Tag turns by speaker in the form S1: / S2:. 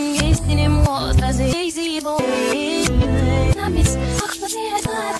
S1: him, gazing him was as a lazy boy. I miss, he